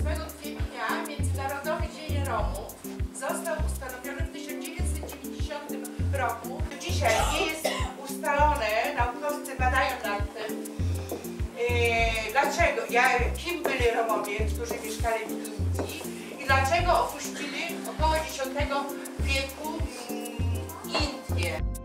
8 kwietnia Międzynarodowy Dzień Romów został ustanowiony w 1990 roku. Dzisiaj nie jest ustalone, naukowcy badają nad tym, yy, dlaczego, ja, kim byli Romowie, którzy mieszkali w Indii i dlaczego opuścili około X wieku mm, Indie.